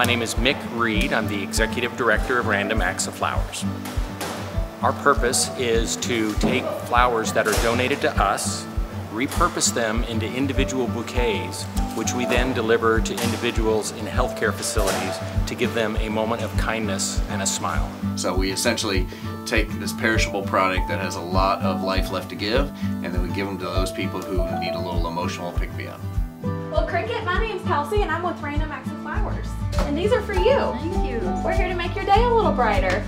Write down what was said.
My name is Mick Reed. I'm the Executive Director of Random Acts of Flowers. Our purpose is to take flowers that are donated to us, repurpose them into individual bouquets, which we then deliver to individuals in healthcare facilities to give them a moment of kindness and a smile. So we essentially take this perishable product that has a lot of life left to give, and then we give them to those people who need a little emotional pick-me-up. Well, Cricket, my name's Kelsey, and I'm with Random Acts of Flowers. And these are for you. Thank you. We're here to make your day a little brighter.